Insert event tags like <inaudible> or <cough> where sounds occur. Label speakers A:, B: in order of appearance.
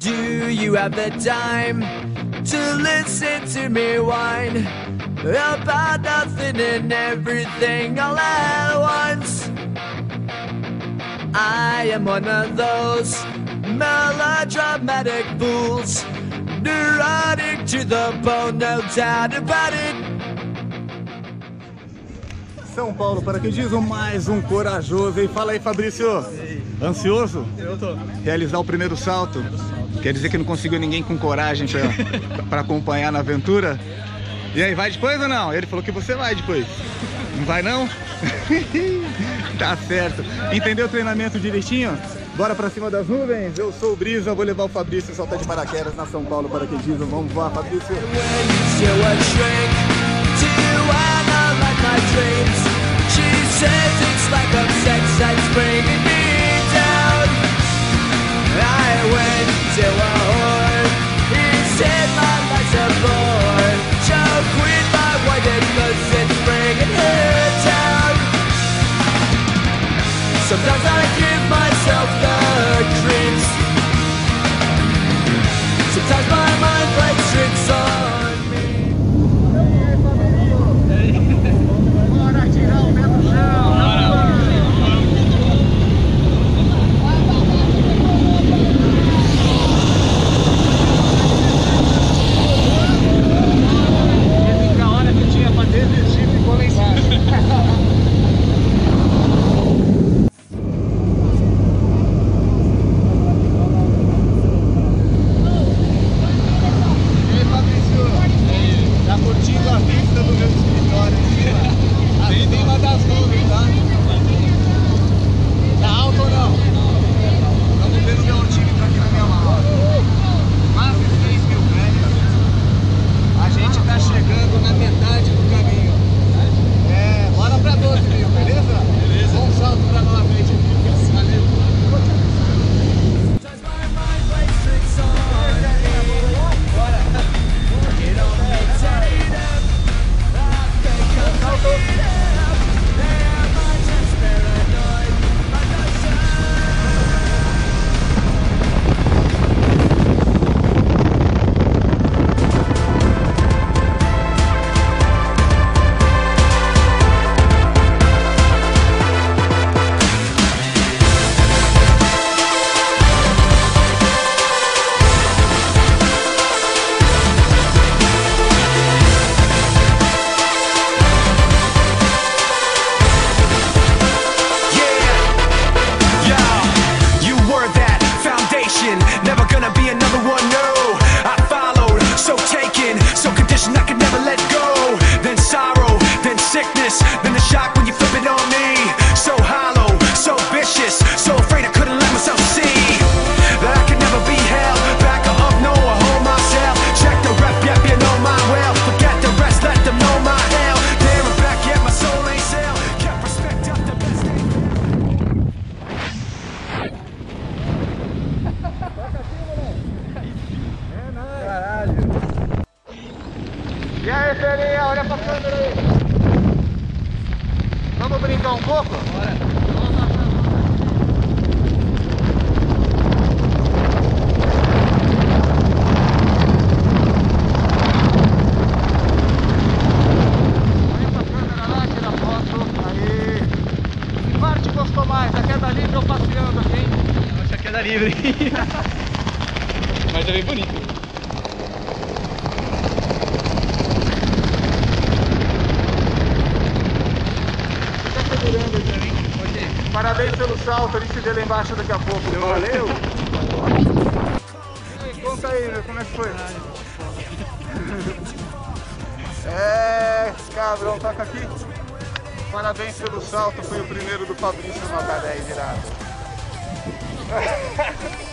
A: Do you have the time to listen to me whine about nothing and everything all at once? I am one of those melodramatic fools, neurotic to the bone, no doubt about it.
B: São Paulo, para que diz mais um corajoso. E fala aí, Fabrício. Ansioso?
C: Eu tô.
B: Realizar o primeiro salto. Quer dizer que não conseguiu ninguém com coragem para acompanhar na aventura? E aí, vai depois ou não? Ele falou que você vai depois. Não vai não? <laughs> tá certo. Entendeu o treinamento direitinho? Bora pra cima das nuvens? Eu sou o Brisa, vou levar o Fabrício saltar de paraquedas na São Paulo para que dizem. Vamos voar, Fabrício.
A: Said my a bore my down Sometimes I
B: câmera aí. Vamos brincar um pouco? Bora. Olha pra câmera lá, tira foto. Aí. Que parte gostou mais? A queda livre ou passeando aqui, hein?
C: Acho que é da livre. Mas é bem bonito.
B: Fica segurando aí pra mim. Parabéns pelo salto, a gente se vê lá embaixo daqui a pouco. Valeu! Conta aí, meu, como é que foi? <laughs> É, cabrão, toca aqui. Parabéns pelo salto, foi o primeiro do Fabrício nota 10 virado. <laughs>